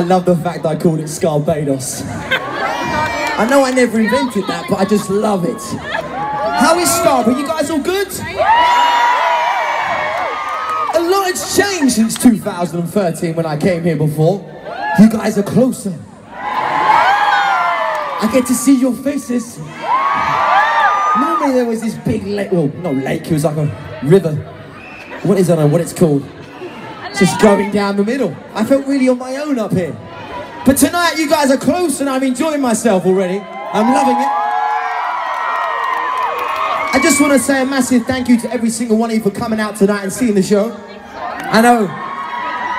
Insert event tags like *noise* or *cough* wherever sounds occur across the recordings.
I love the fact that I called it Scarbados. I know I never invented that, but I just love it. How is Scarborough? You guys all good? A lot has changed since 2013 when I came here before. You guys are closer. I get to see your faces. Normally there was this big lake, well, no lake, it was like a river. What is, I what it's called. Just going down the middle. I felt really on my own up here. But tonight you guys are close and I'm enjoying myself already. I'm loving it. I just want to say a massive thank you to every single one of you for coming out tonight and seeing the show. I know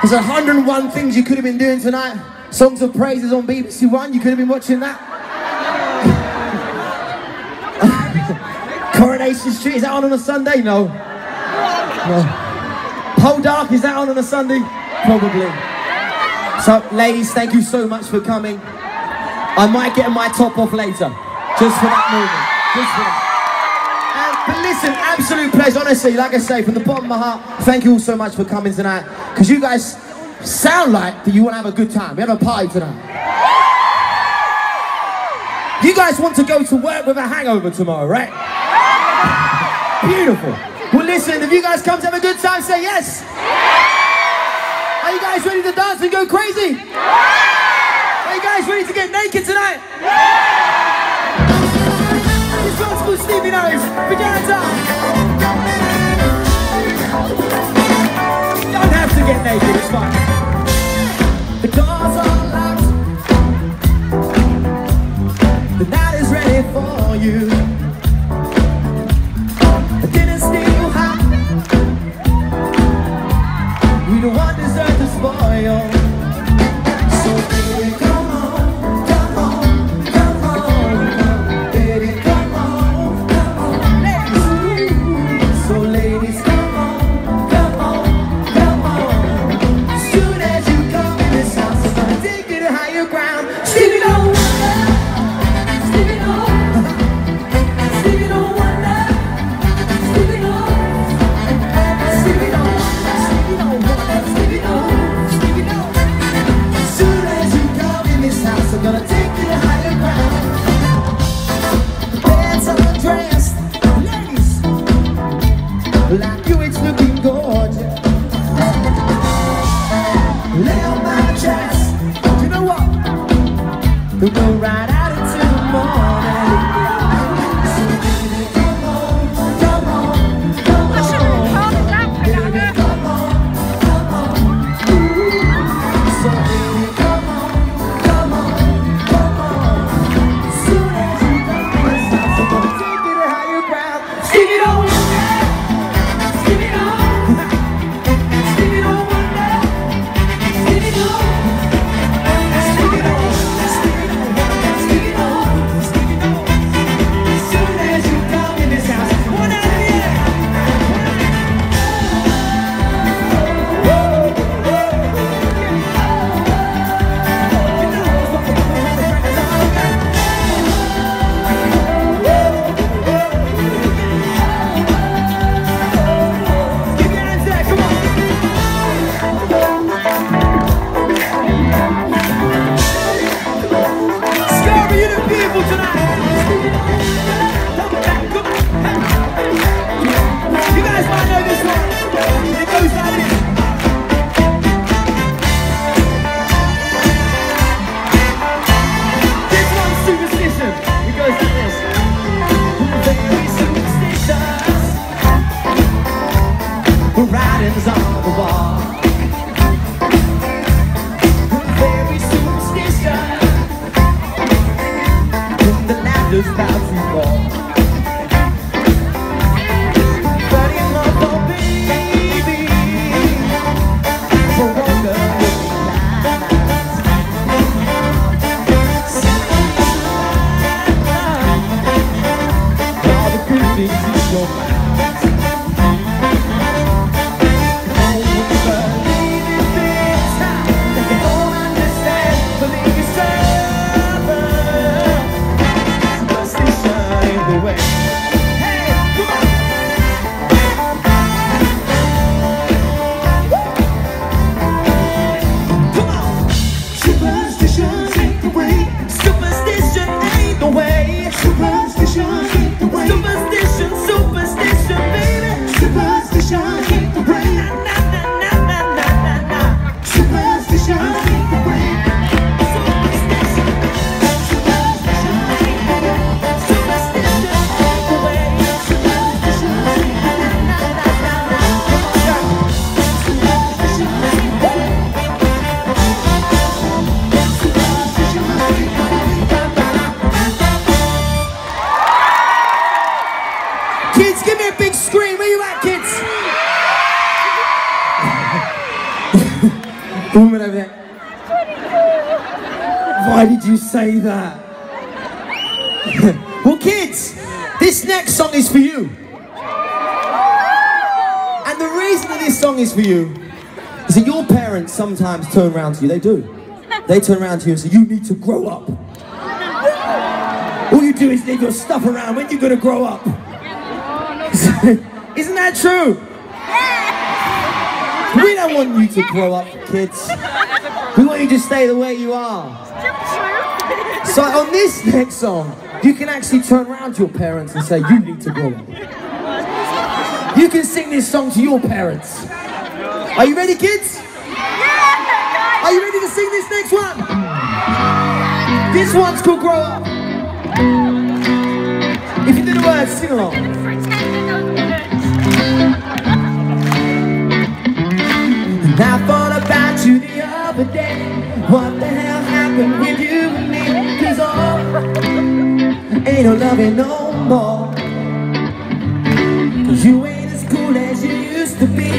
there's 101 things you could have been doing tonight. Songs of praises on BBC One, you could have been watching that. *laughs* Coronation Street, is that on on a Sunday? No. No. Poldark, is that on on a Sunday? Probably. So, ladies, thank you so much for coming. I might get my top off later, just for that moment. Just for that. Um, but listen, absolute pleasure, honestly, like I say, from the bottom of my heart, thank you all so much for coming tonight. Because you guys sound like that you want to have a good time. We have a party tonight. You guys want to go to work with a hangover tomorrow, right? *laughs* Beautiful. Listen, if you guys come to have a good time, say yes. Are you guys ready to dance and go crazy? Are you guys ready to get naked tonight? This one's called Stevie Knows. Pajama time. Don't have to get naked, it's fine. The doors are locked. The night is ready for you. Say that? *laughs* well, kids, this next song is for you. And the reason that this song is for you is that your parents sometimes turn around to you. They do. They turn around to you and say, You need to grow up. All you do is leave your stuff around when are you're going to grow up. *laughs* Isn't that true? We don't want you to grow up, kids. We want you to stay the way you are. So on this next song, you can actually turn around to your parents and say, you need to grow up. You can sing this song to your parents. Are you ready, kids? Are you ready to sing this next one? This one's called Grow Up. If you do the words, sing along. And I thought about you the other day. What the hell happened ain't no loving no more. Cause you ain't as cool as you used to be.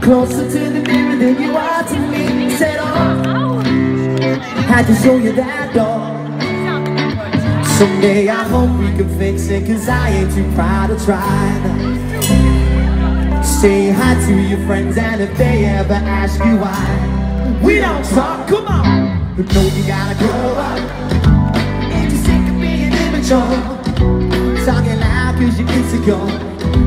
Closer to the mirror than you are to me. Said oh, had to show you that door. Someday I hope we can fix it Cause I ain't too proud to try. Say hi to your friends and if they ever ask you why We don't talk, come on But no, you gotta grow up being Talking loud cause you're insecure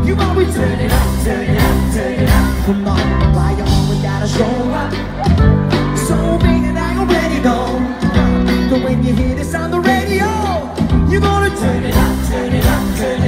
You always turn it up, turn it up, turn it up. Come on, why you always gotta show up So baby, I already know But when you hear this on the radio You're gonna turn it up, turn it up, turn it up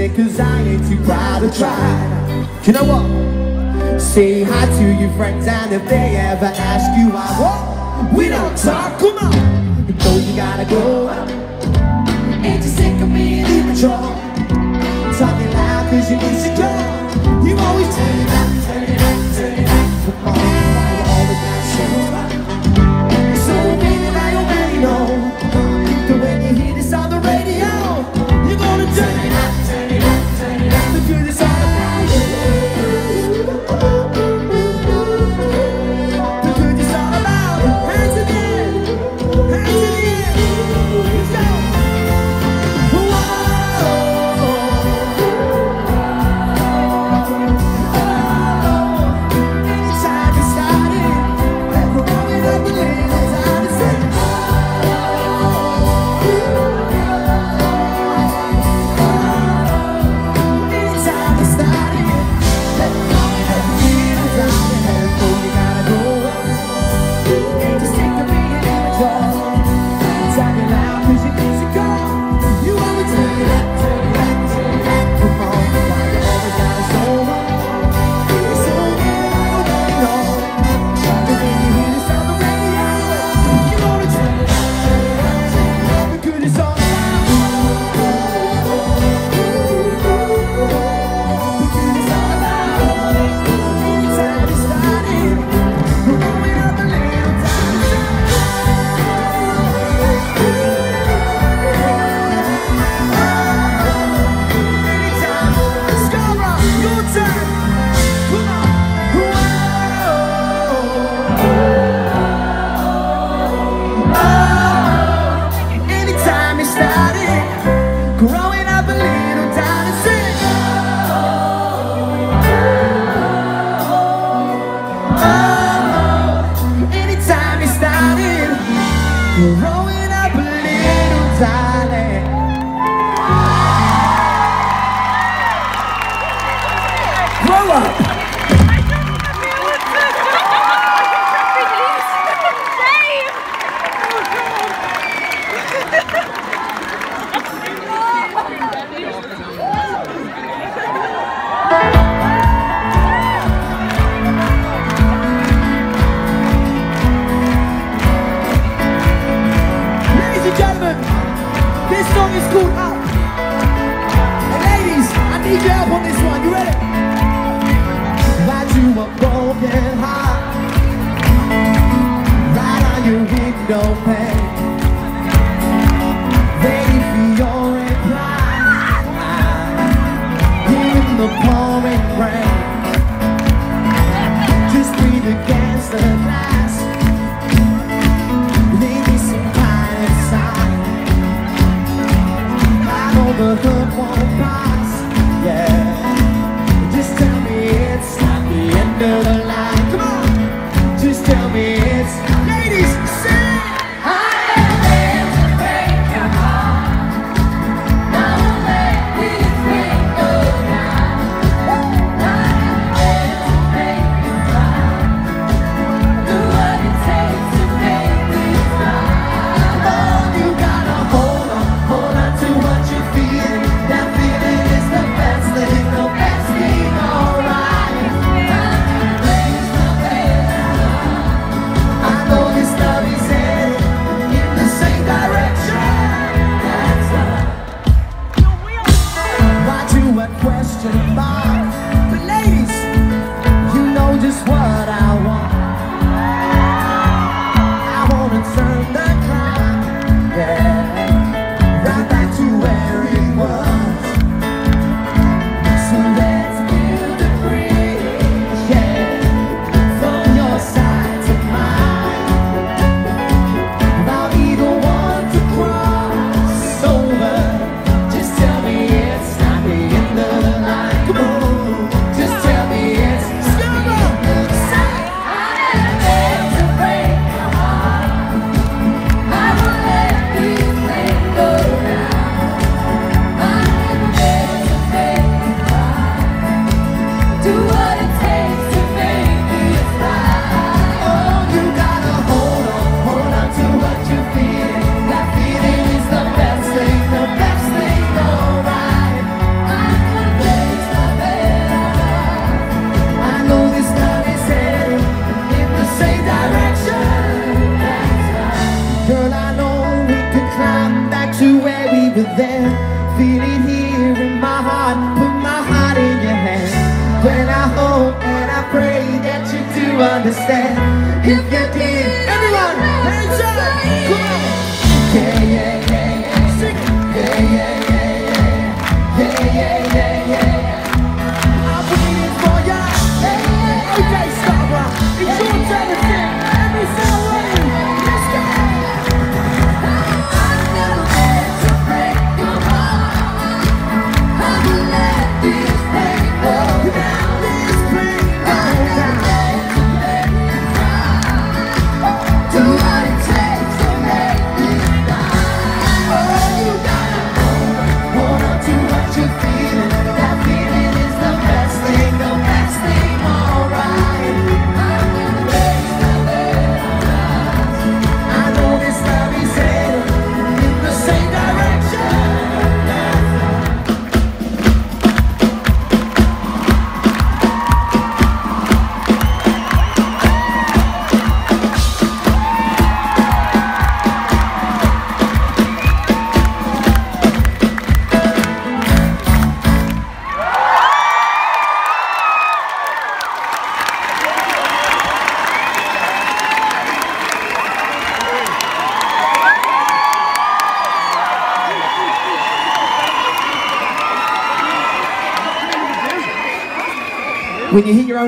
it Cause I ain't too proud to try You know what? Say hi to your friends and if they ever ask you why what? We don't talk, come on You know you gotta go up Ain't you sick of being immature? Talking loud cause you're insecure You always turn it up, turn it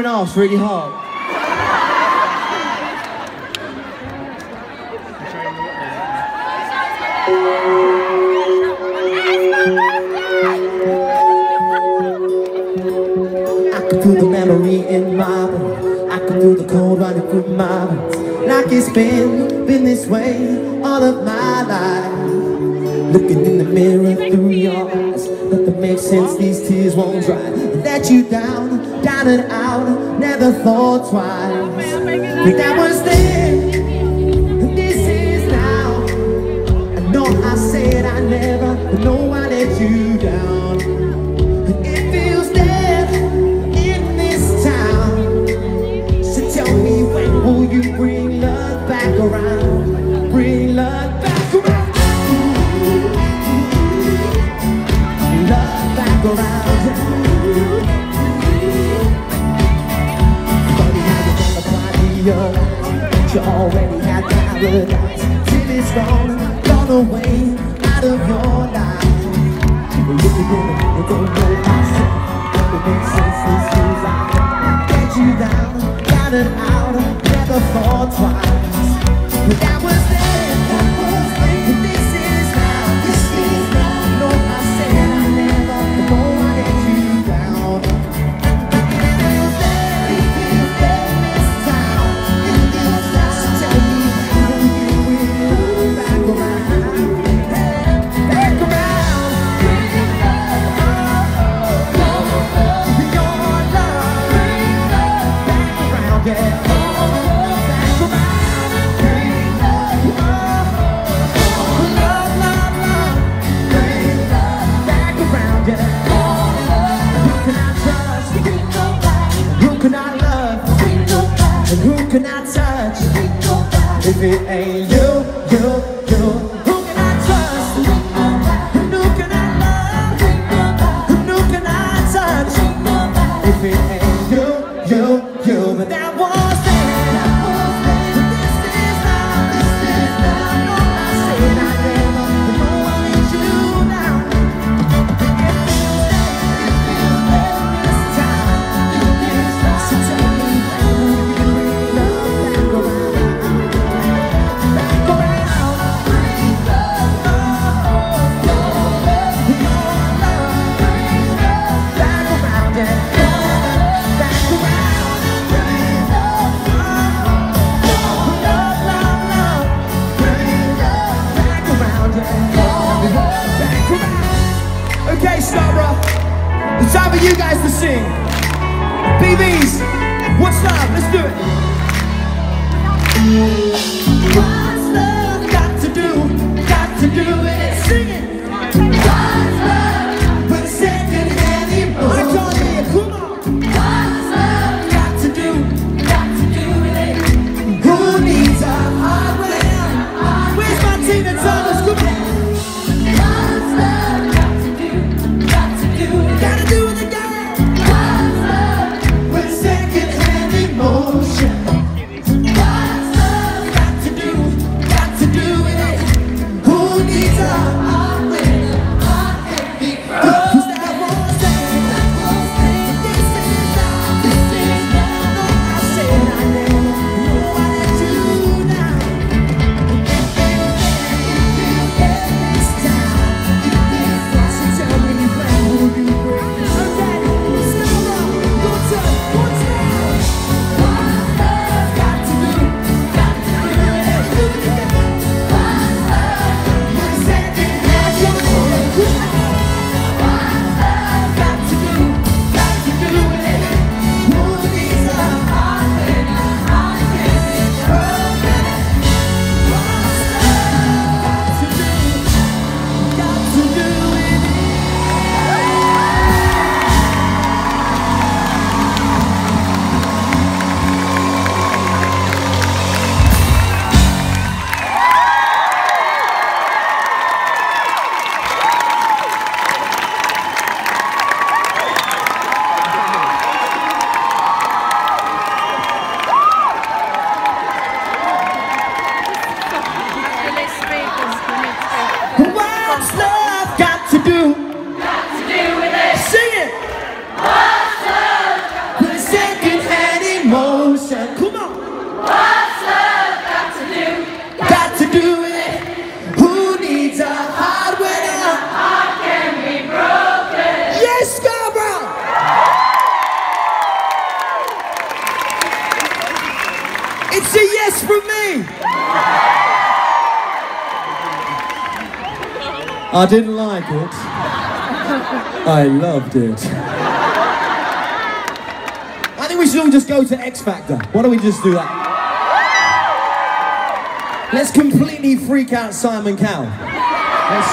went off really hard. I can feel the memory in my bones. I can feel the cold running through my bones. Like it's been, been this way all of my life. Thought twice. But that was then, I didn't like it. I loved it. I think we should all just go to X Factor. Why don't we just do that? Let's completely freak out Simon Cowell. Let's,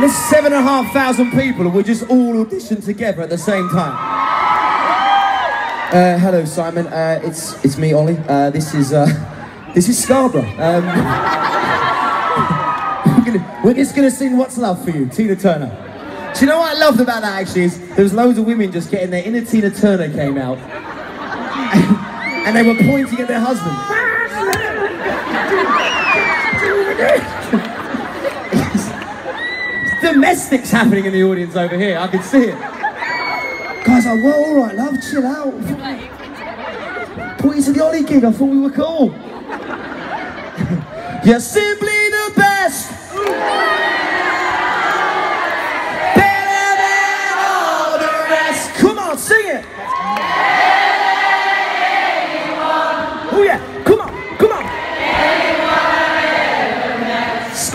let's seven and a half thousand people and we'll just all audition together at the same time. Uh, hello, Simon. Uh, it's it's me, Olly. Uh, this is uh, *laughs* this is Scarborough. Um, *laughs* we're, just gonna sing "What's Love" for you, Tina Turner. Do you know what I loved about that actually is there was loads of women just getting their inner Tina Turner came out, *laughs* and they were pointing at their husband. *laughs* Domestics happening in the audience over here. I can see it. Guys, like, well, all right, love, chill out. You to the Olly gig. I thought we were cool. *laughs* You're simply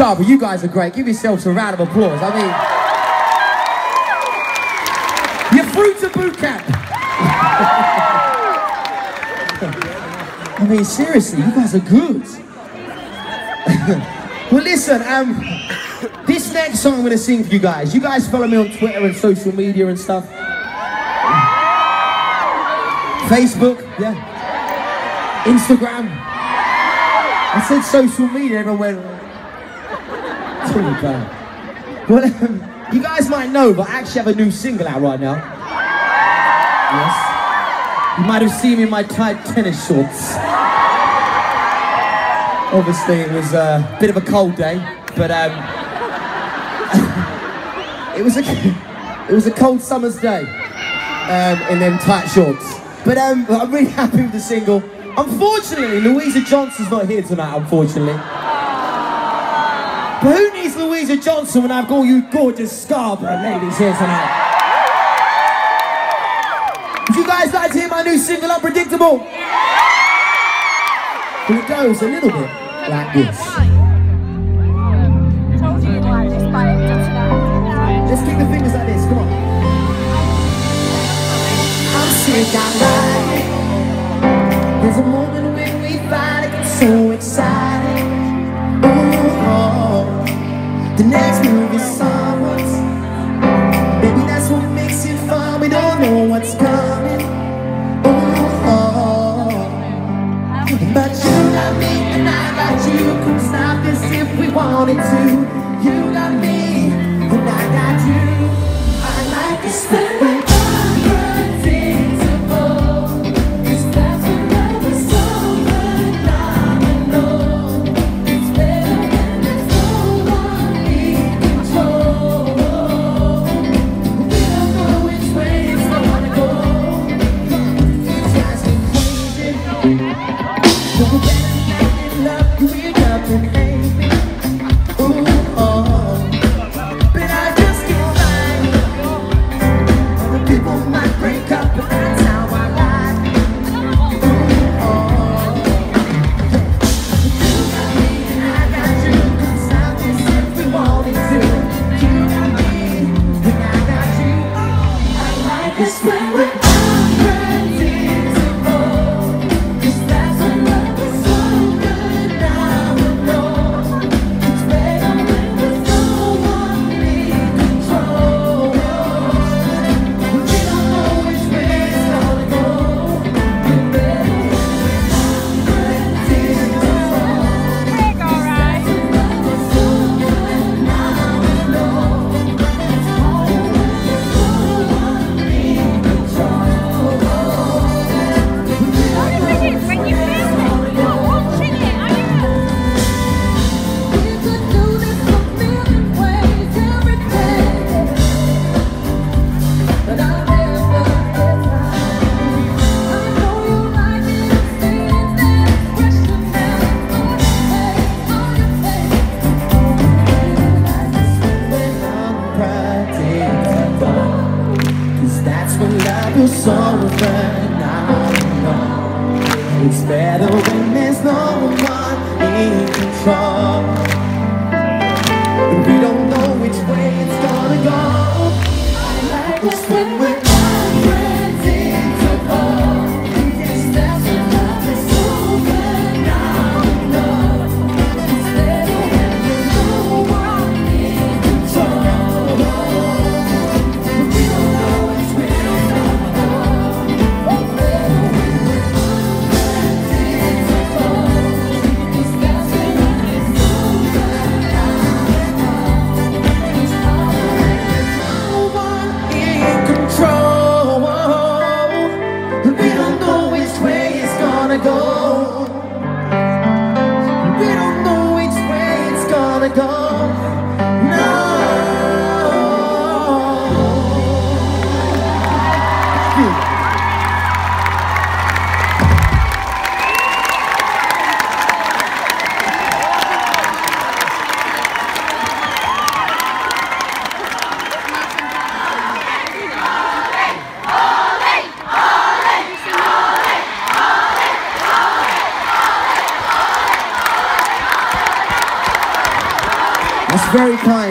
Scarborough, you guys are great. Give yourselves a round of applause. I mean, you're through to boot camp. *laughs* I mean, seriously, you guys are good. *laughs* well, listen, um, this next song I'm gonna sing for you guys. You guys follow me on Twitter and social media and stuff. Facebook, yeah. Instagram. I said social media, everyone went. "Oh, God." Well, um, *laughs* you guys might know, but I actually have a new single out right now. Yes. You might have seen me in my tight tennis shorts. Obviously, it was a bit of a cold day, but um, *laughs* it was a *laughs* it was a cold summer's day um, in them tight shorts. But um, I'm really happy with the single. Unfortunately, Louisa Johnson's not here tonight. Unfortunately. But who needs Louisa Johnson when I've got you gorgeous Scarborough ladies here tonight? Would you guys like to hear my new single, Unpredictable? Well, it goes a little bit like this. Told you you'd like this by end of tonight. Let's kick the fingers like this, come on. I'm sick, I lied. There's a moment when we fight, it wanted to. You got me and I got you. I like this that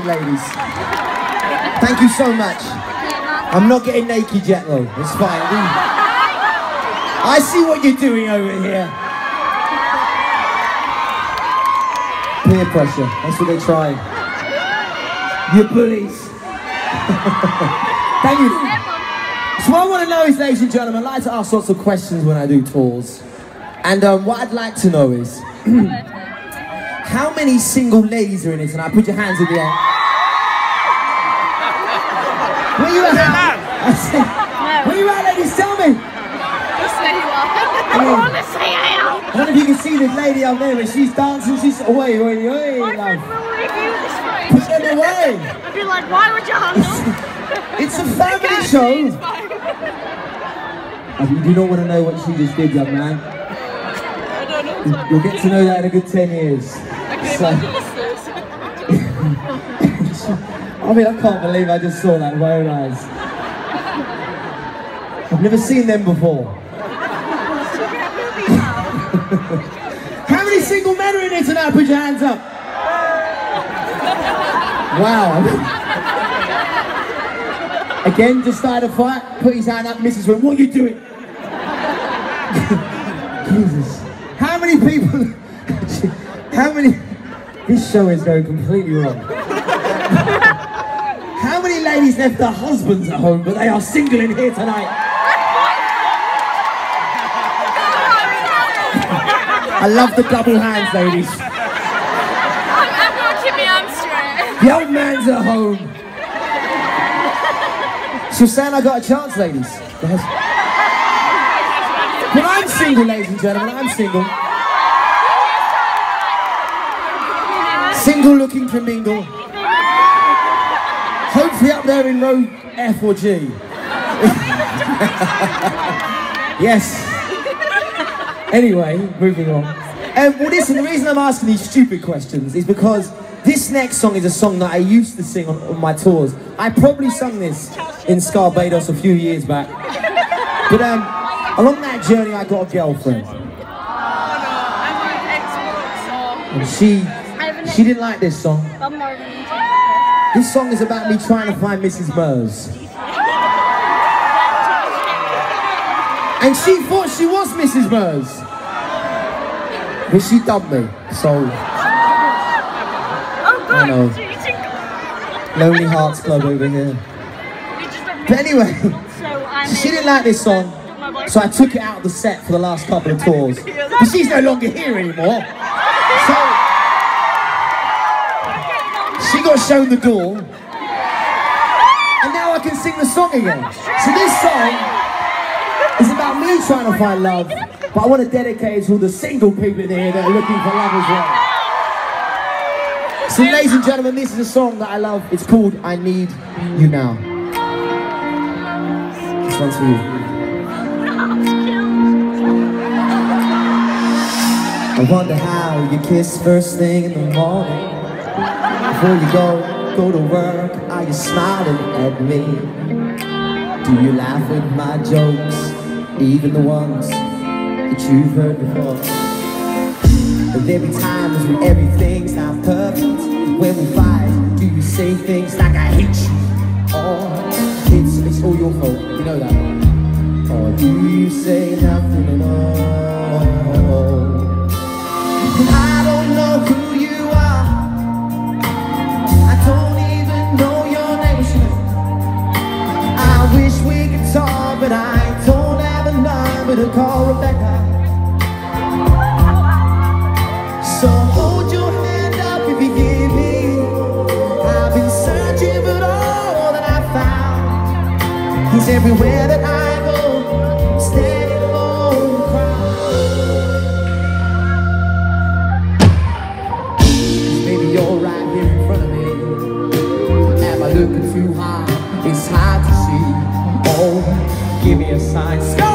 ladies. Thank you so much. I'm not getting naked yet, though. It's fine. I see what you're doing over here. Peer pressure. That's what they try. You bullies. *laughs* Thank you. So what I want to know is, ladies and gentlemen, I like to ask lots of questions when I do tours. And um, what I'd like to know is, *clears throat* how many single ladies are in it tonight? Put your hands in the air. Where you at? I said, Where you at, ladies? Tell me. Honestly, *laughs* I am. I don't know if you can see this lady out there, but she's dancing. She's away, away, away, My friend love. will review this Put them away. I'd be like, why would you hang up? It's a family show. You do not want to know what she just did, young man. I don't know. So You'll get to know that in a good 10 years. okay, So- I mean, I can't believe I just saw that with my own eyes. I've never seen them before. *laughs* How many single men are in here tonight? Put your hands up. Wow. Again, just started a fight. Put his hand up. Mrs. Went, what are you doing? *laughs* Jesus. How many people? *laughs* How many? This show is going completely wrong. Ladies left their husbands at home, but they are single in here tonight? I love the double hands, ladies. I'm, I'm not keeping arms straight. The old man's at home. I got a chance, ladies. But I'm single, ladies and gentlemen. I'm single. Single looking for mingle. Hopefully up there in row F or G. *laughs* yes. Anyway, moving on. Um, well, listen, the reason I'm asking these stupid questions is because this next song is a song that I used to sing on, on my tours. I probably sung this in Scarbados a few years back. But um, along that journey, I got a girlfriend. I'm on Xbox or And she, she didn't like this song. I'm not even This song is about me trying to find Mrs. Murs. And she thought she was Mrs. Murs. But she dumped me. So, Oh, I know. good. So you think Lonely Hearts Club over here. you just went But anyway, she didn't like this song. So I took it out of the set for the last couple of tours. *laughs* But she's no longer here anymore. Got shown the door. And now I can sing the song again. So this song is about me trying to find love. But I want to dedicate it to all the single people in here that are looking for love as well. So ladies and gentlemen, this is a song that I love. It's called I Need You Now. This one's for you. I wonder how you kiss first thing in the morning. Before you go, go to work, are you smiling at me? Do you laugh at my jokes, even the ones that you've heard before? But there be times when everything's not perfect. When we fight, do you say things like I hate you? Or it's, it's all your fault, you know that. Or do you say nothing at all? Number to call Rebecca. So hold your hand up if you hear me. I've been searching, but all that I found is everywhere that I go. Standing alone. Maybe you're right here in front of me. Am I looking too high? It's hard to see. Oh, give me a sign.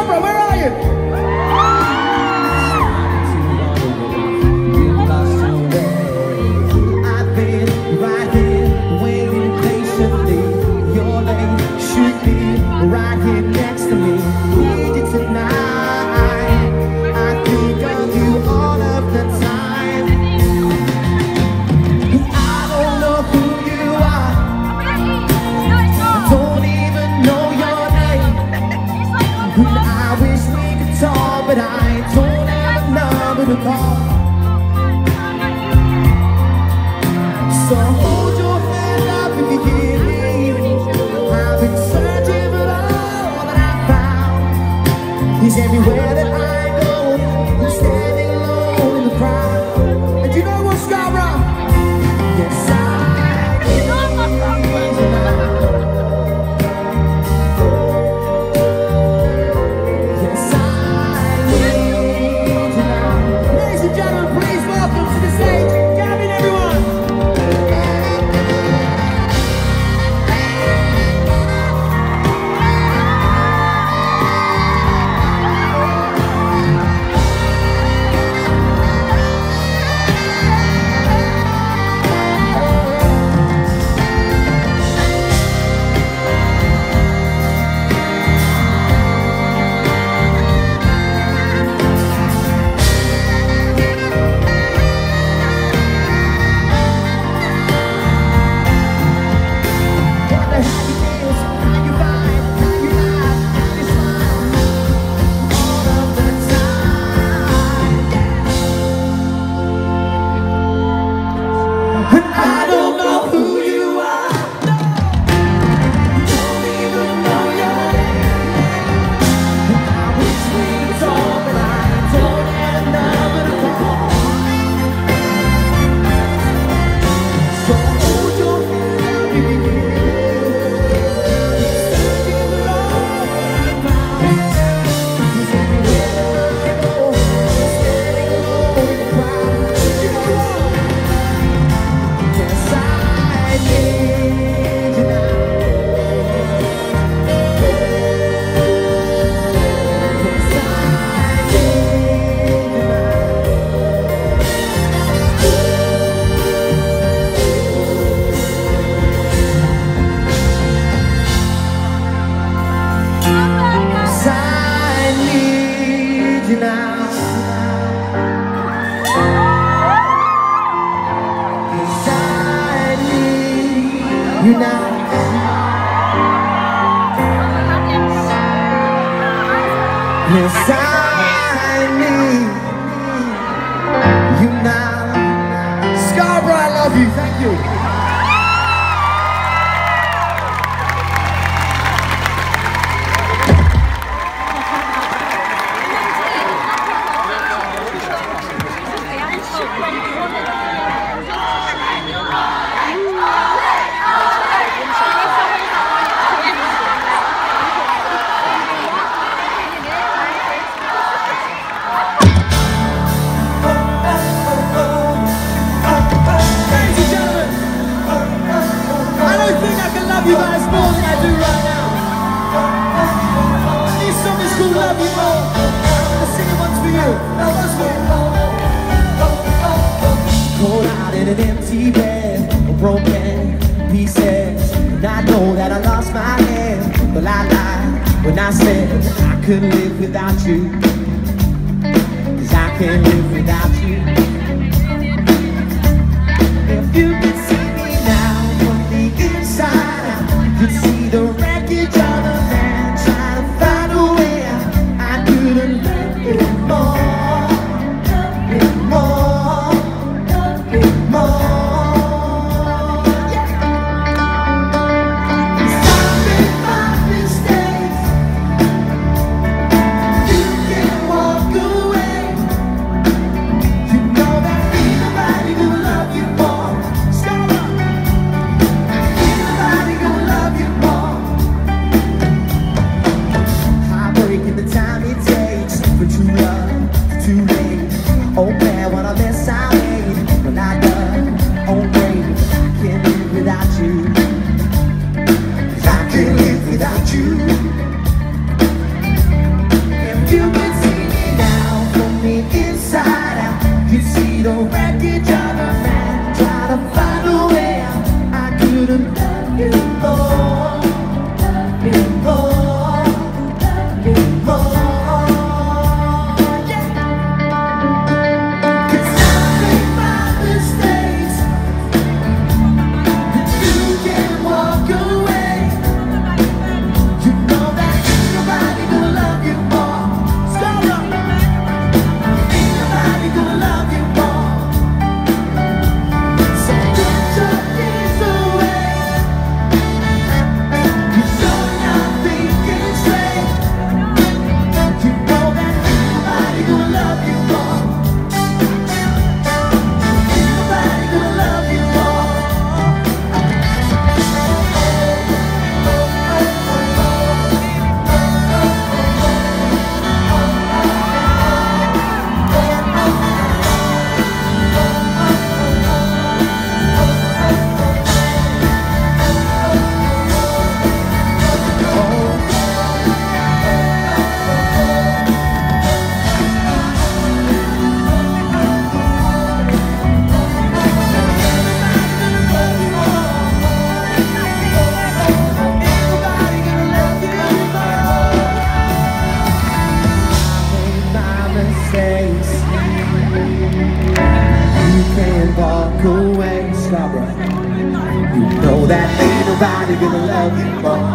Love you more.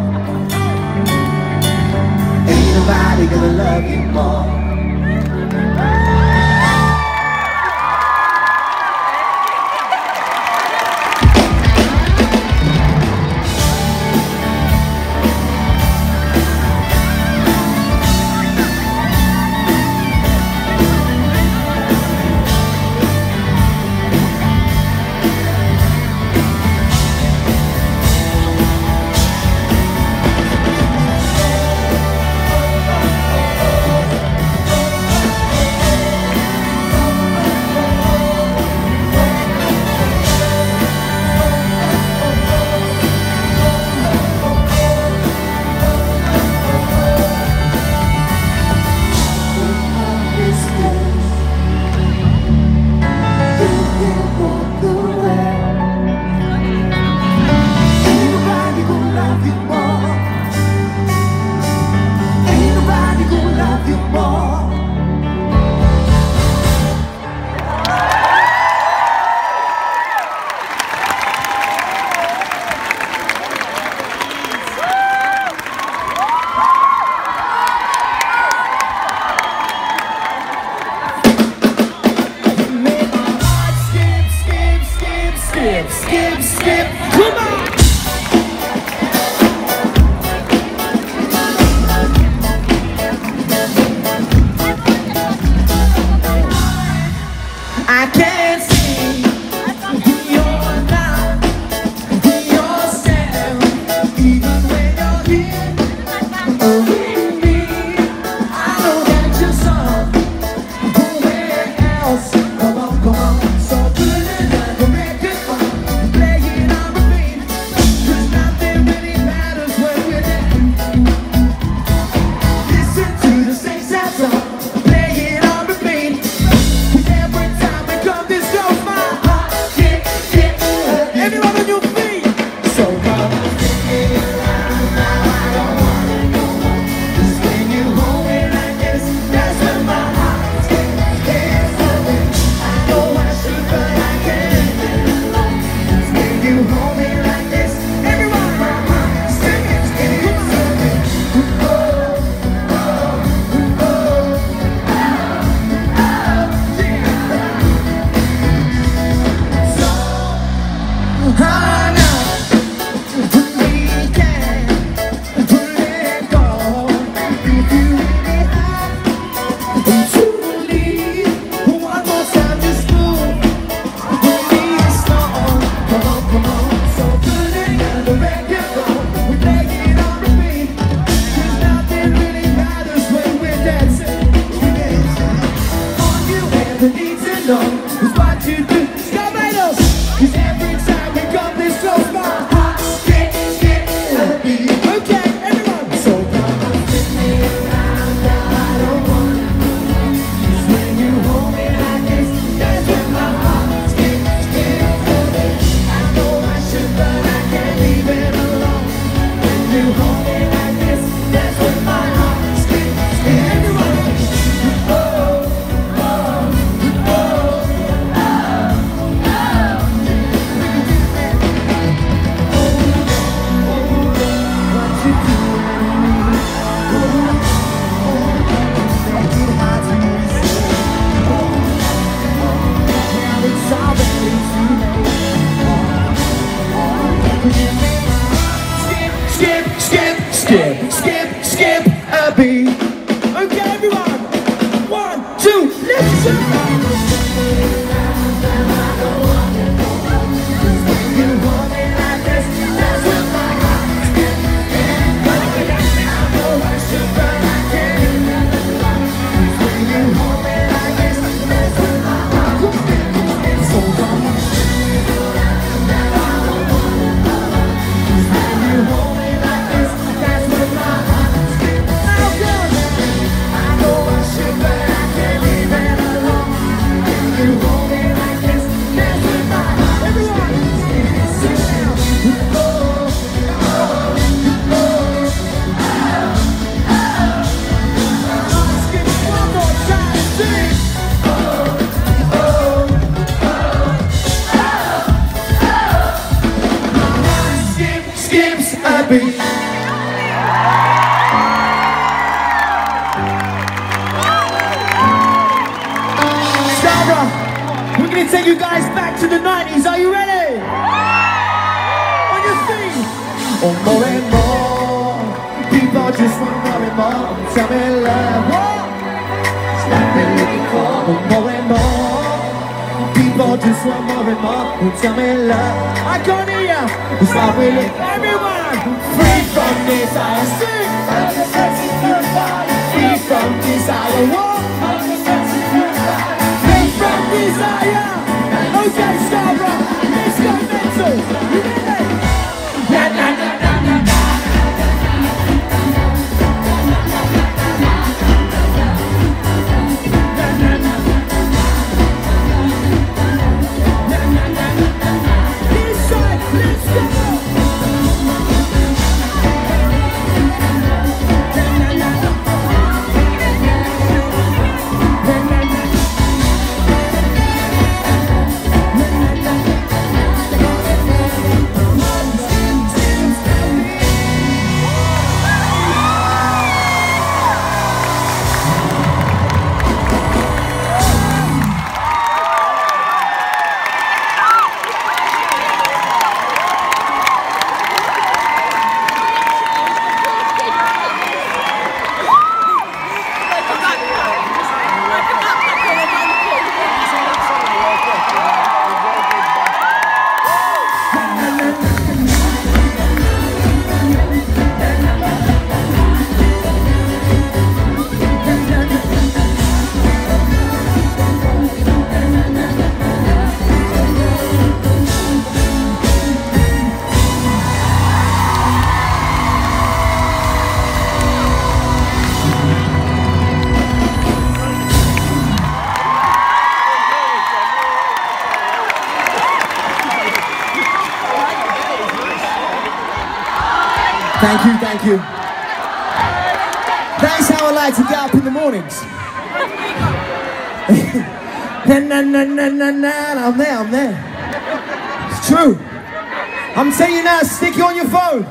Ain't nobody gonna love you more. Thank you. That's how I like to get up in the mornings. *laughs* na na na na na na. I'm there, I'm there. It's true. I'm telling you now, stick it on your phone.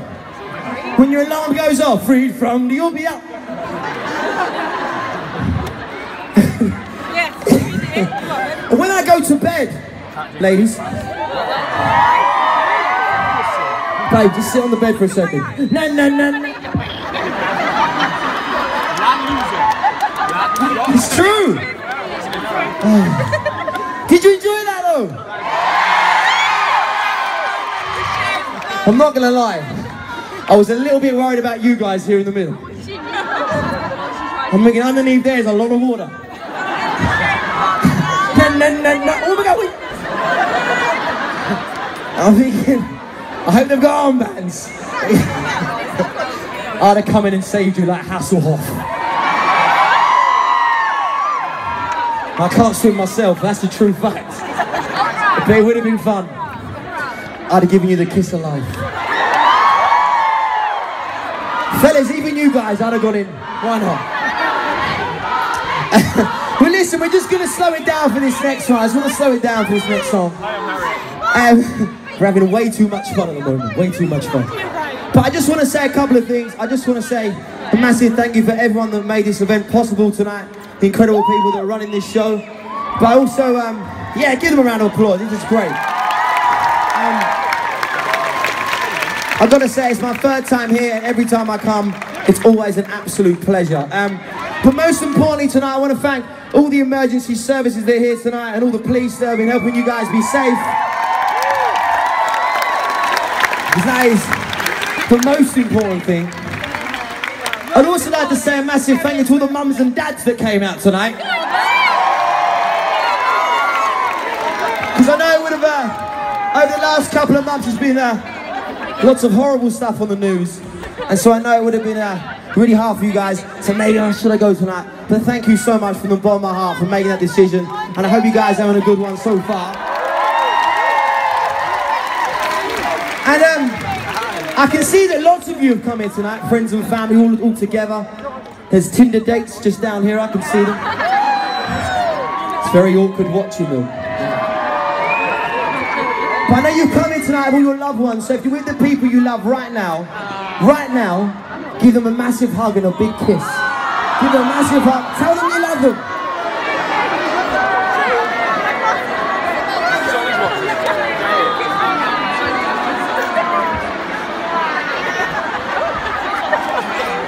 When your alarm goes off, freed from the, you'll be up. And when I go to bed, ladies, babe, just sit on the bed for a second. No, no, no, no. It's true. *sighs* Did you enjoy that though? I'm not gonna lie. I was a little bit worried about you guys here in the middle. I'm thinking underneath there is a lot of water. No, no, no, no. Oh my god, wait. *laughs* I'm thinking, I hope they've got armbands. *laughs* I'd have come in and saved you like Hasselhoff. I can't swim myself, that's the true fact. But it would have been fun. I'd have given you the kiss of life. Fellas, even you guys, I'd have gone in. Why not? *laughs* well, listen, we're just going to slow it down for this next one. I just want to slow it down for this next song. Um, we're having way too much fun at the moment. Way too much fun. But I just want to say a couple of things. I just want to say a massive thank you for everyone that made this event possible tonight. The incredible people that are running this show. But also, um, yeah, give them a round of applause. This is great. Um, I've got to say, it's my third time here, and every time I come, it's always an absolute pleasure. Um, but most importantly tonight, I want to thank all the emergency services that are here tonight and all the police been helping you guys be safe. Because that is the most important thing. I'd also like to say a massive thank you to all the mums and dads that came out tonight. Because I know it would have, uh, over the last couple of months, there's been uh, lots of horrible stuff on the news. And so I know it would have been uh, really hard for you guys. So maybe I should I go tonight. But thank you so much from the bottom of my heart for making that decision. And I hope you guys are having a good one so far. And um, I can see that lots of you have come here tonight, friends and family, all, all together. There's Tinder dates just down here, I can see them. It's very awkward watching them. But I know you've come here tonight with all your loved ones. So if you're with the people you love right now, right now, give them a massive hug and a big kiss. Give them a massive hug. Tell them you love them.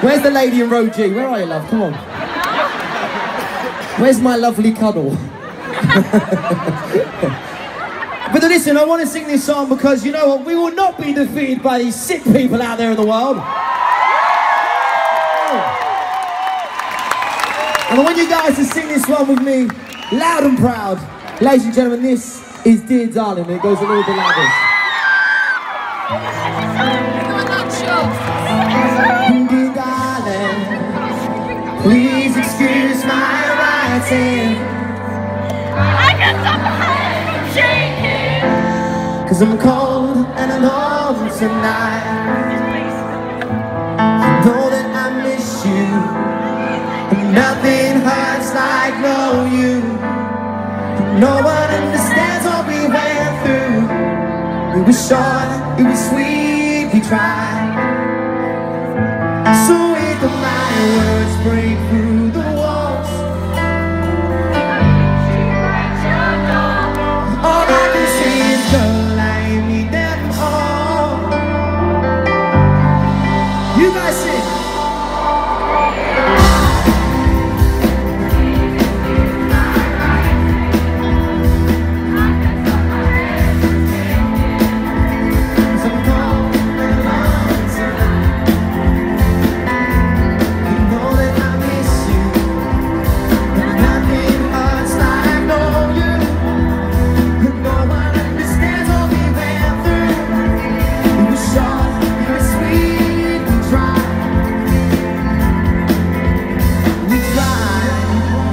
Where's the lady in row G? Where are you, love? Come on. Where's my lovely cuddle? *laughs* but listen, I want to sing this song because you know what? We will not be defeated by these sick people out there in the world. And I want you guys to sing this one with me, loud and proud. Ladies and gentlemen, this is Dear Darling. It goes a little bit like this. Writing. Cause I'm cold and alone tonight. I know that I miss you. And nothing hurts like no you. No one understands what we went through. It was short, it was sweet, we tried.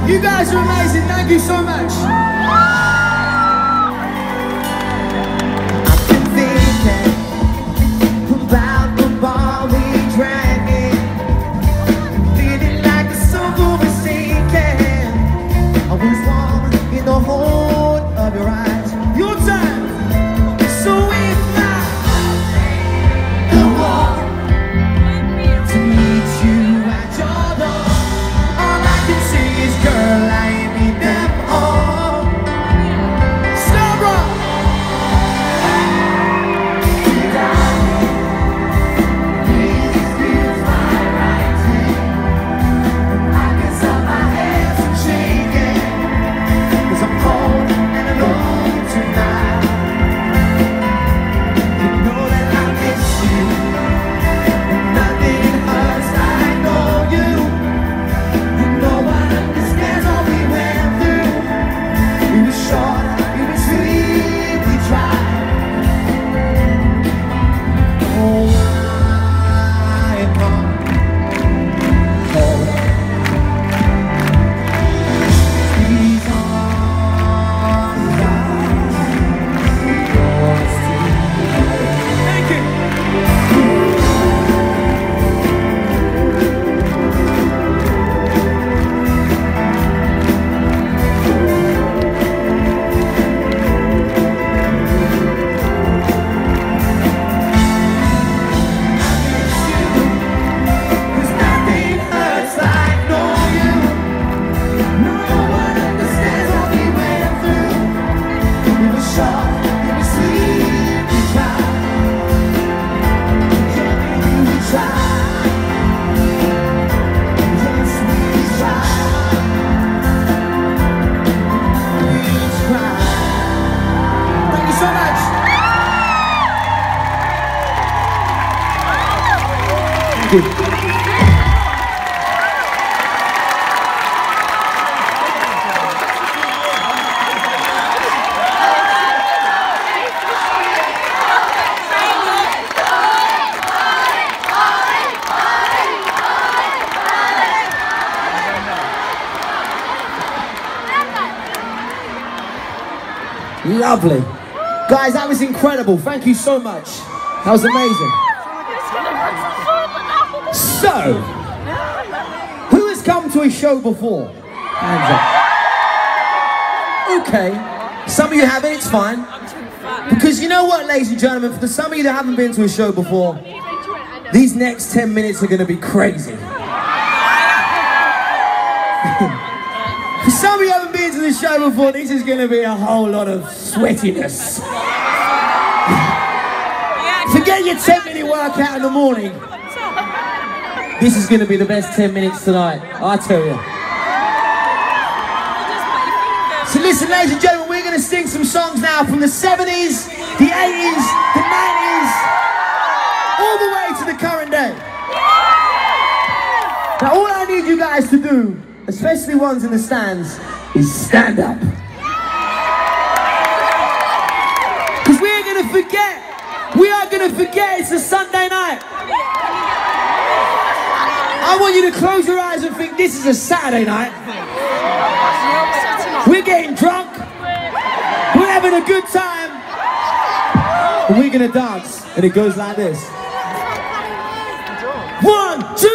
You guys are amazing. Thank you so much. Lovely. Guys, that was incredible. Thank you so much. That was amazing. So, who has come to a show before? Okay, some of you haven't, it's fine. Because you know what, ladies and gentlemen, for the some of you that haven't been to a show before, these next 10 minutes are going to be crazy. *laughs* for some of you show before this is going to be a whole lot of sweatiness. Forget your 10 minute workout in the morning. This is going to be the best 10 minutes tonight, I tell you. So listen, ladies and gentlemen, we're going to sing some songs now from the 70s, the 80s, the 90s, all the way to the current day. Now all I need you guys to do, especially ones in the stands, is stand up. Because we ain't going to forget. We are going to forget it's a Sunday night. I want you to close your eyes and think this is a Saturday night. We're getting drunk. We're having a good time. And we're going to dance. And it goes like this. One, two.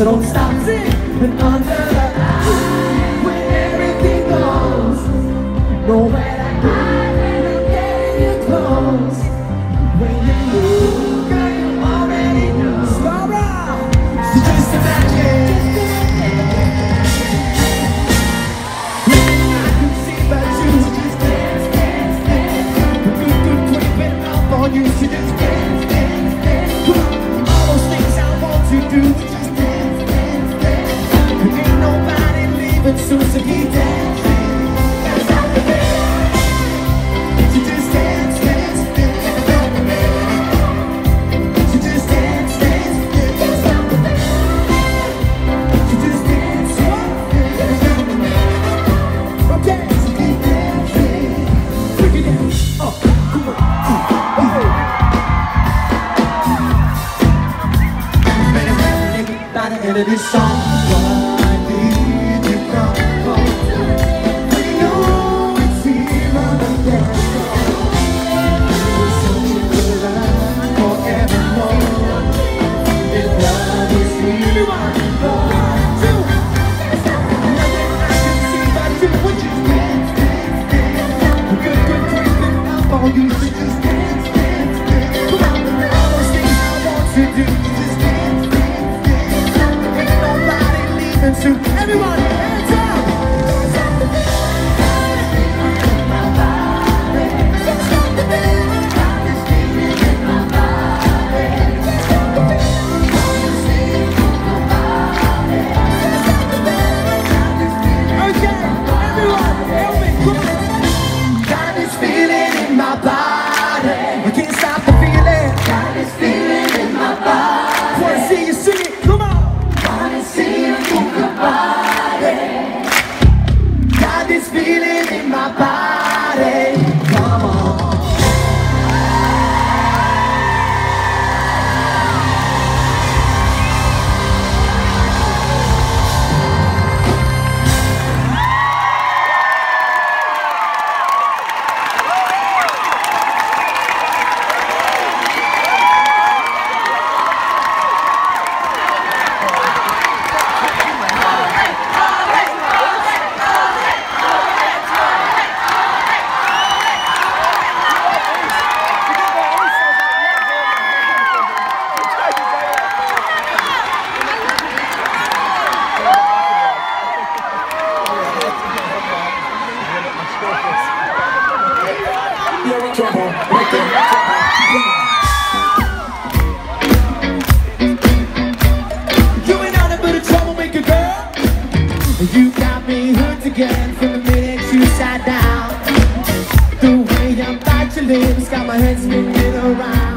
So don't stop. And under again from the minute you sat down. The way you bite your lips got my head spinning around.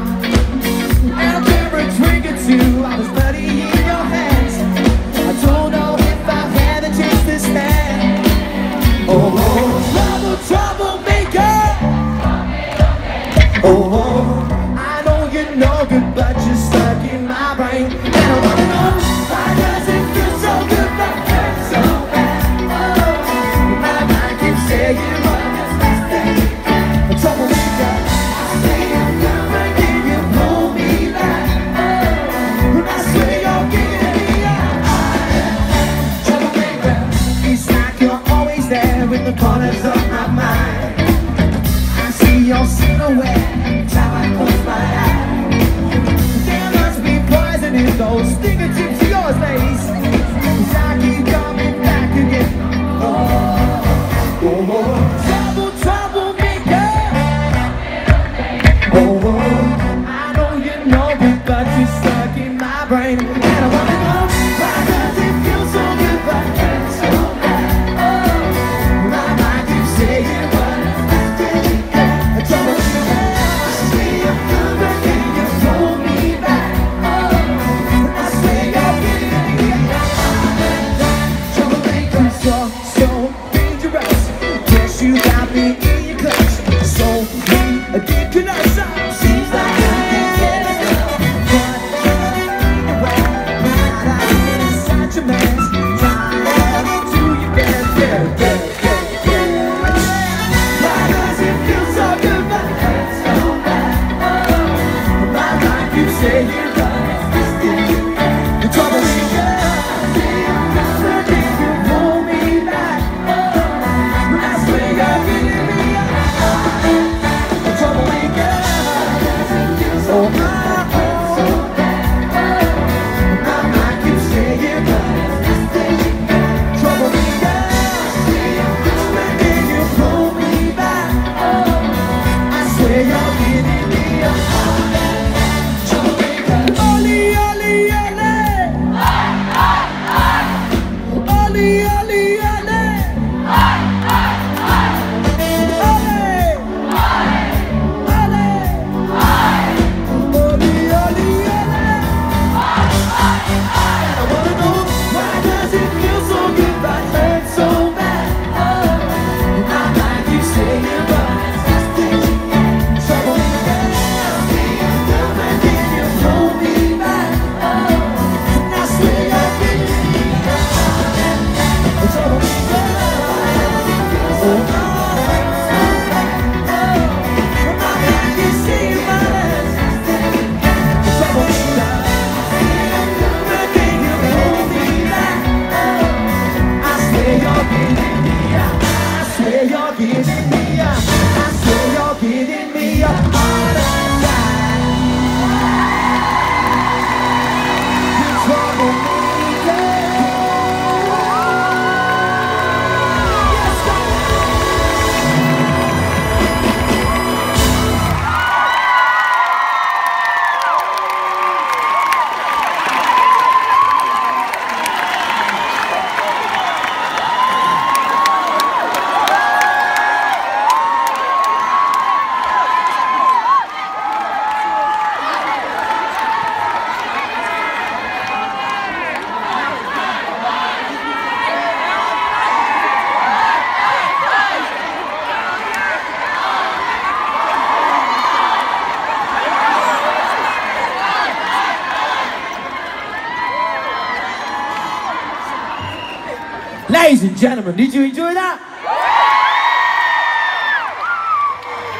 gentlemen, did you enjoy that?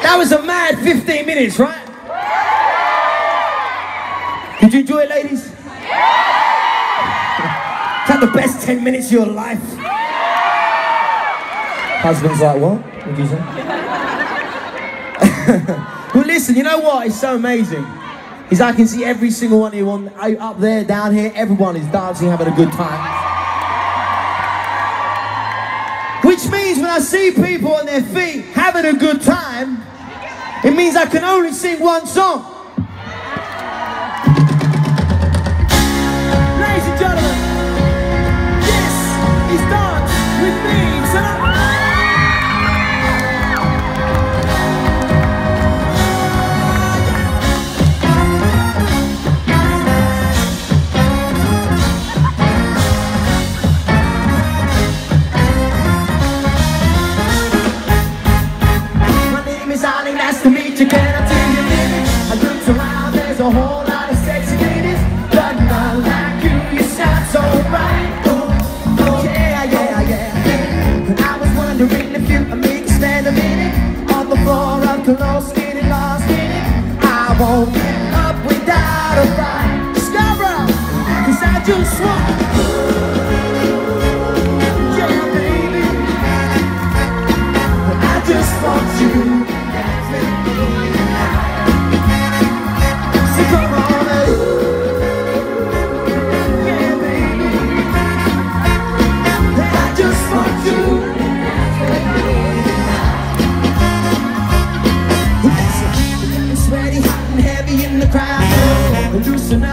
That was a mad 15 minutes, right? Did you enjoy it, ladies? It's the best 10 minutes of your life. Husband's like, what? What do you say? *laughs* well, listen, you know what? It's so amazing is I can see every single one of you on, up there, down here, everyone is dancing, having a good time. I see people on their feet having a good time, it means I can only sing one song.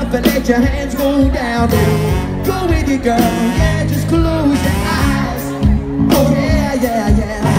up and let your hands go down. Go with your girl, yeah, just close your eyes. Oh yeah, yeah, yeah.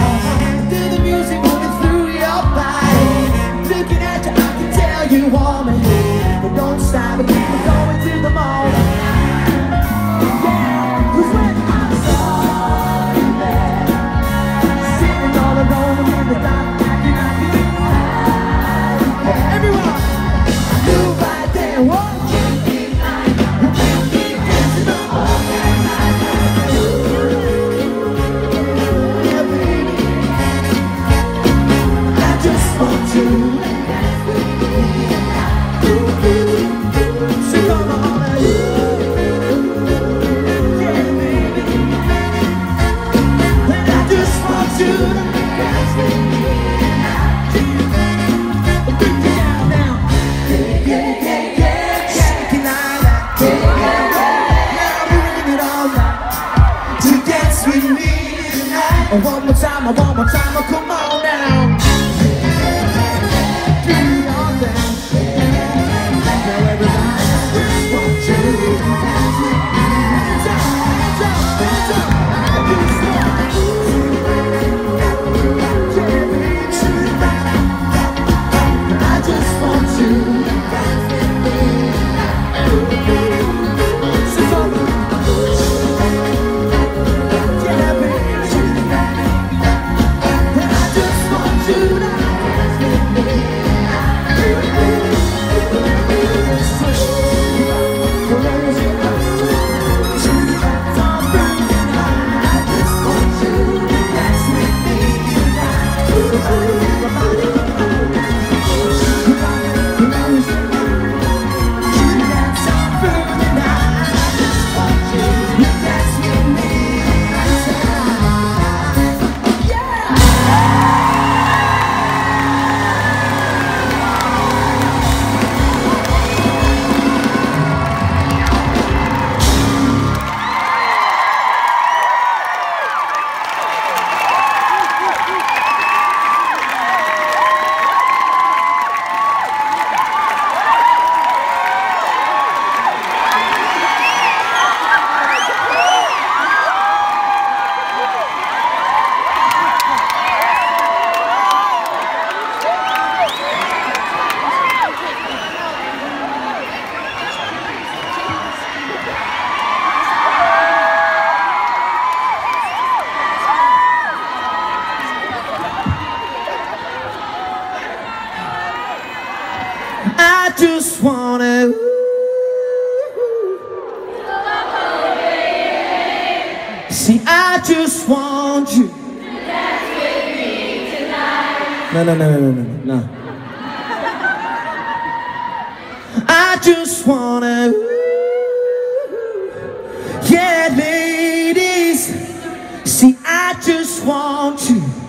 I'm a time. See, I just want you. No, no, no, no, no, no, no. I just wanna, ooh, yeah, ladies. See, I just want you.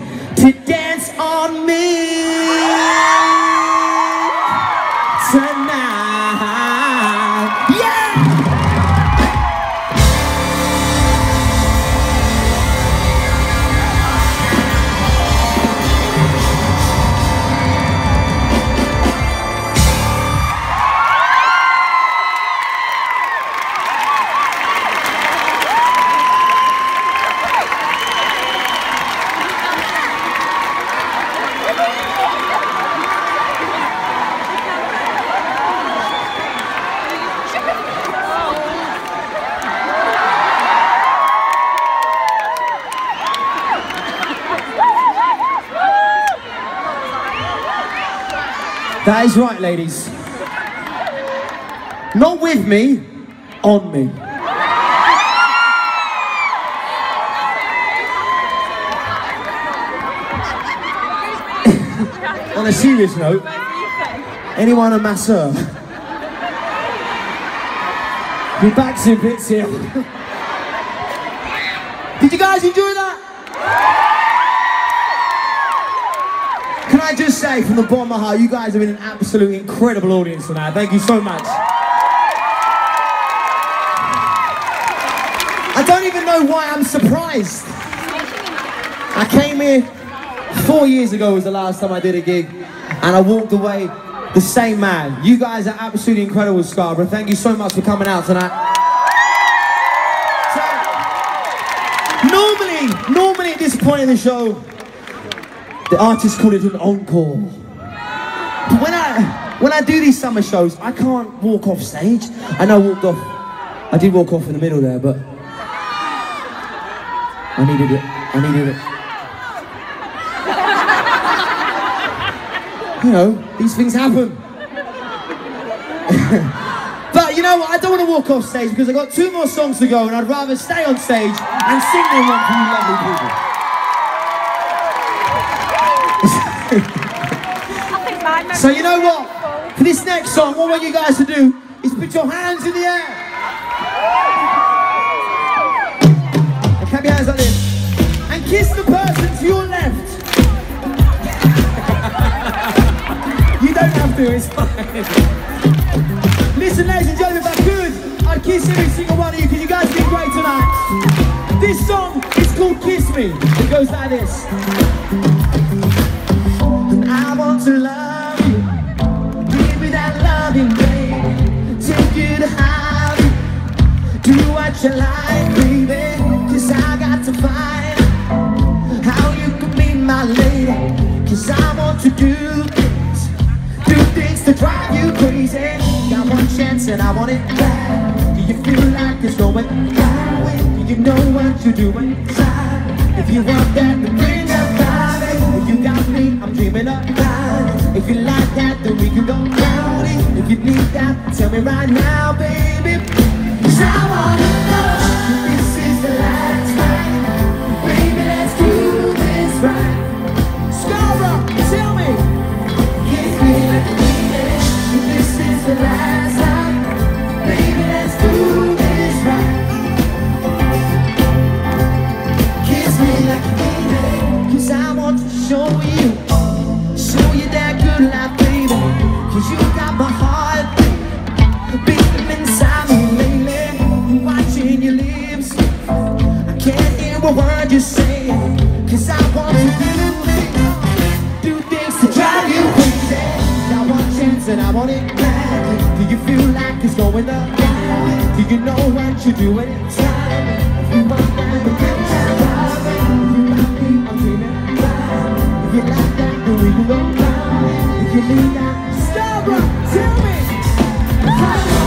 That is right, ladies. Not with me, on me. *laughs* on a serious note, anyone a masseur? Your back in bits here. *laughs* Did you guys enjoy that? I just say from the bottom of my heart, you guys have been an absolute incredible audience tonight. Thank you so much. I don't even know why I'm surprised. I came here four years ago was the last time I did a gig, and I walked away the same man. You guys are absolutely incredible, Scarborough. Thank you so much for coming out tonight. So, normally, normally at this point in the show, the artists call it an encore. But when I when I do these summer shows, I can't walk off stage. I know I walked off. I did walk off in the middle there, but I needed it. I needed it. You know, these things happen. *laughs* but you know what? I don't want to walk off stage because I've got two more songs to go and I'd rather stay on stage and sing them one for you lovely people. So you know what? For this next song, what I want you guys to do is put your hands in the air. And clap your hands like this. And kiss the person to your left. *laughs* you don't have to, it's fine. Listen, ladies and gentlemen, if I could, I'd kiss every single one of you because you guys did great tonight. This song is called Kiss Me. It goes like this. I want it back. Do you feel like it's going right? Do you know what you're doing? If you want that, then bring that body. If you got me, I'm dreaming about it. If you like that, then we can go it. If you need that, tell me right now, baby. 'Cause I wanna know want it back. Do you feel like it's going up? Do you know what you're doing? It's time. If you want that, give it a. If you like me, I'm about. If you like that, then we can go down. If you need that, Scarborough, tell me. I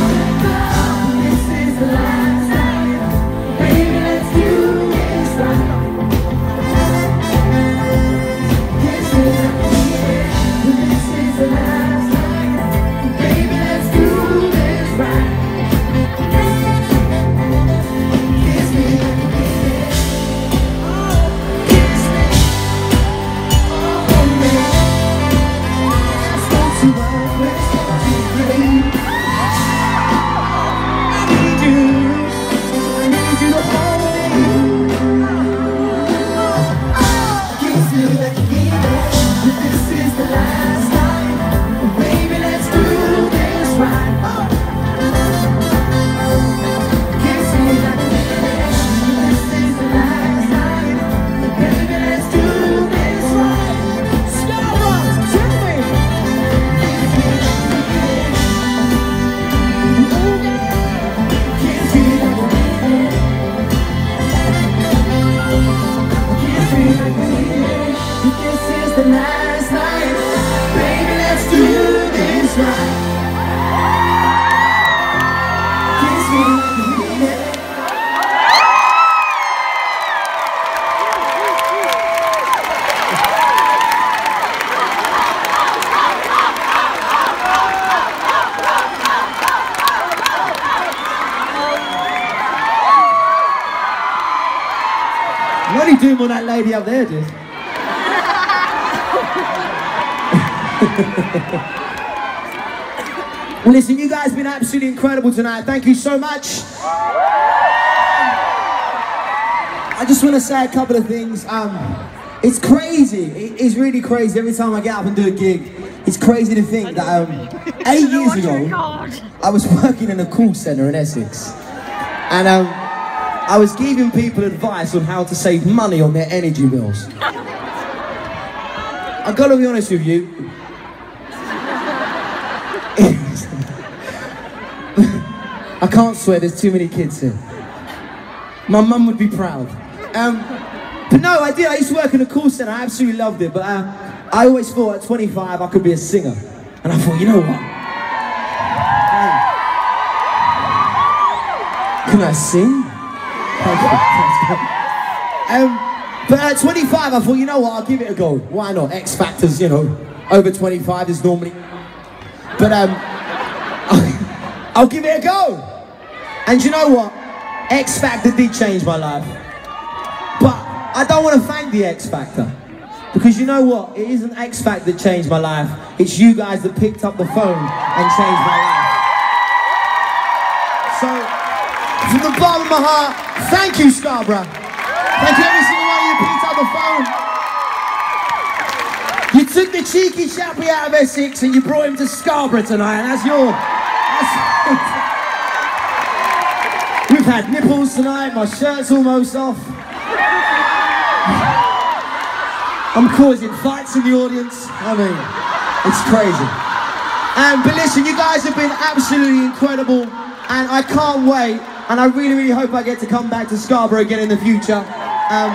you doing with that lady up there, dude? well, listen, you guys have been absolutely incredible tonight. Thank you so much. I just want to say a couple of things. Um, it's crazy. It- it's really crazy. Every time I get up and do a gig, it's crazy to think that um, eight *laughs* years ago, I was working in a call center in Essex, and um, I was giving people advice on how to save money on their energy bills. I gotta be honest with you. *laughs* I can't swear, there's too many kids here. My mum would be proud. Um, but no, I did. I used to work in a call center. I absolutely loved it. But uh, I always thought at 25 I could be a singer. And I thought, you know what? Can I sing? Um, but at 25, I thought, you know what? I'll give it a go. Why not? X Factors, you know, over 25 is normally. But um, *laughs* I'll give it a go. And you know what? X Factor did change my life. But I don't want to thank the X Factor. Because you know what? It isn't X Factor that changed my life. It's you guys that picked up the phone and changed my life. From the bottom of my heart, thank you, Scarborough. Thank you, every single one of you picked up the phone. You took the cheeky chappie out of Essex and you brought him to Scarborough tonight, and that's your. That's, We've had nipples tonight, my shirt's almost off. I'm causing fights in the audience. I mean, it's crazy. Um, but listen, you guys have been absolutely incredible, and I can't wait. And I really, really hope I get to come back to Scarborough again in the future. Um,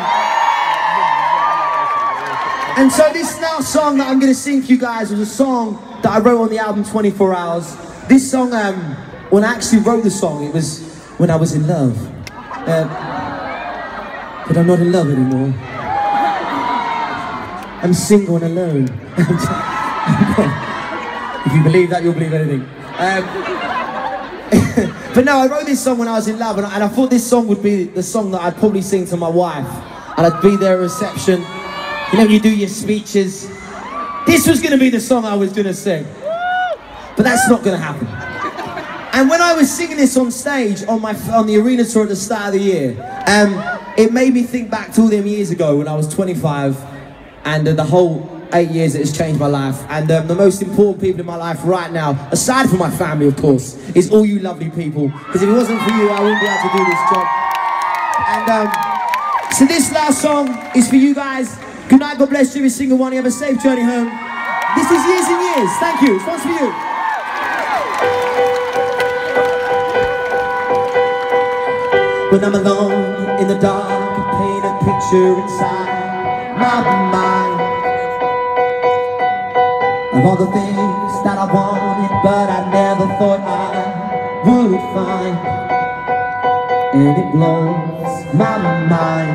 and so this now song that I'm going to sing for you guys was a song that I wrote on the album 24 Hours. This song, um, when I actually wrote the song, it was when I was in love. Uh, but I'm not in love anymore. I'm single and alone. *laughs* if you believe that, you'll believe anything. Um, *laughs* but no, I wrote this song when I was in love, and I, and I thought this song would be the song that I'd probably sing to my wife, and I'd be there at reception. You know, you do your speeches. This was going to be the song I was going to sing, but that's not going to happen. And when I was singing this on stage on my on the arena tour at the start of the year, um, it made me think back to all them years ago when I was 25, and uh, the whole eight years it has changed my life. And um, the most important people in my life right now, aside from my family, of course, is all you lovely people. Because if it wasn't for you, I wouldn't be able to do this job. And um, so this last song is for you guys. Good night, God bless you, every single one. You have a safe journey home. This is years and years. Thank you. It's one's for you. When I'm alone in the dark, I paint a picture inside my mind of all the things that I wanted, but I never thought I would find. And it blows my mind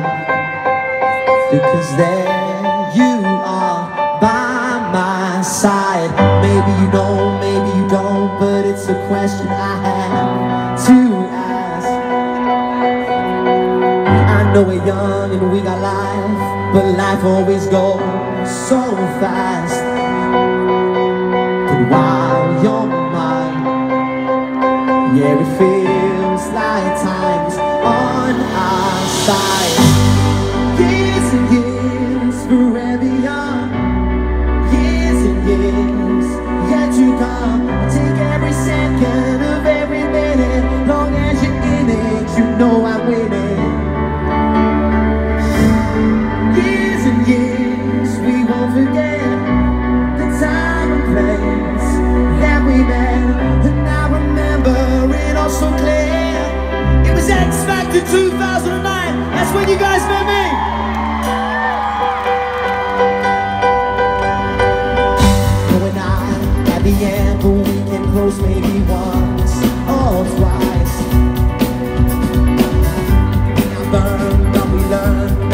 because there you are by my side. Maybe you know, maybe you don't, but it's a question I have to ask. I know we're young and we got life, but life always goes so fast. side. to 2009. That's when you guys met me. At the end, but we can close maybe once or twice. We burn, but we learned.